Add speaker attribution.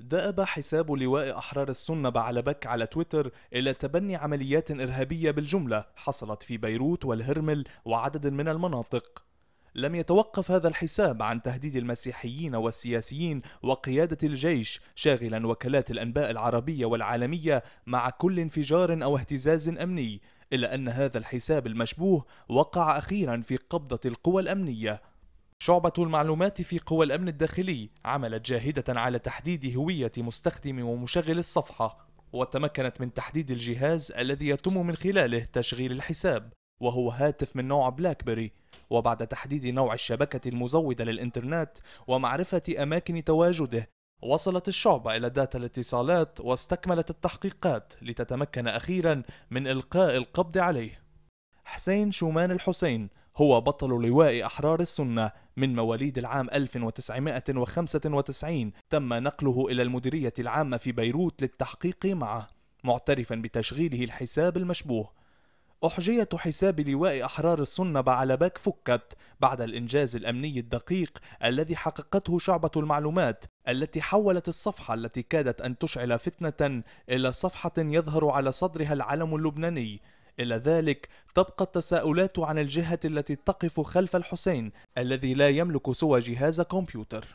Speaker 1: دأب حساب لواء أحرار السنة بعلبك على تويتر إلى تبني عمليات إرهابية بالجملة حصلت في بيروت والهرمل وعدد من المناطق. لم يتوقف هذا الحساب عن تهديد المسيحيين والسياسيين وقيادة الجيش شاغلا وكالات الأنباء العربية والعالمية مع كل انفجار أو اهتزاز أمني إلا أن هذا الحساب المشبوه وقع أخيرا في قبضة القوى الأمنية. شعبة المعلومات في قوى الأمن الداخلي عملت جاهدة على تحديد هوية مستخدم ومشغل الصفحة وتمكنت من تحديد الجهاز الذي يتم من خلاله تشغيل الحساب وهو هاتف من نوع BlackBerry وبعد تحديد نوع الشبكة المزودة للإنترنت ومعرفة أماكن تواجده وصلت الشعبة إلى data الاتصالات واستكملت التحقيقات لتتمكن أخيرا من إلقاء القبض عليه. حسين شومان الحسين هو بطل لواء أحرار السنة من مواليد العام 1995 تم نقله إلى المديرية العامة في بيروت للتحقيق معه معترفا بتشغيله الحساب المشبوه. أحجية حساب لواء أحرار السنة بعلباك فكت بعد الإنجاز الأمني الدقيق الذي حققته شعبة المعلومات التي حولت الصفحة التي كادت أن تشعل فتنة إلى صفحة يظهر على صدرها العلم اللبناني. إلى ذلك تبقى التساؤلات عن الجهة التي تقف خلف الحسين الذي لا يملك سوى جهاز كمبيوتر.